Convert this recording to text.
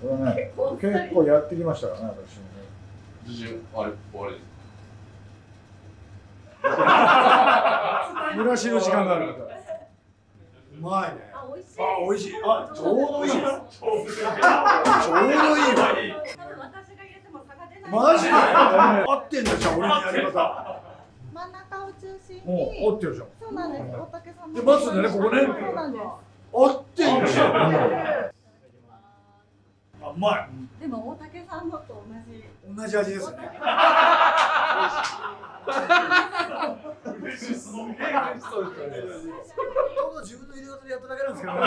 これね、結構やってきましたからね、私もね。自信あれ終わり蒸らしの時間があるから。うまい。ねあ、美味しい。あ美味しい。あちょうどい。い。ちょうどい。い。わ多分私が入れても差が出ない。マジで合ってんだじゃん俺のやり方真ん中を中心もに。う合ってるじゃんそうなんです。大竹さんの。で待つんだねここねそうなんです。合ってんじゃんあうまい。でも大竹さんのと同じ。同じ味ですね。嬉しそう。嬉しそうですよね。ただ自分の入れ方でやっただけなんですけどね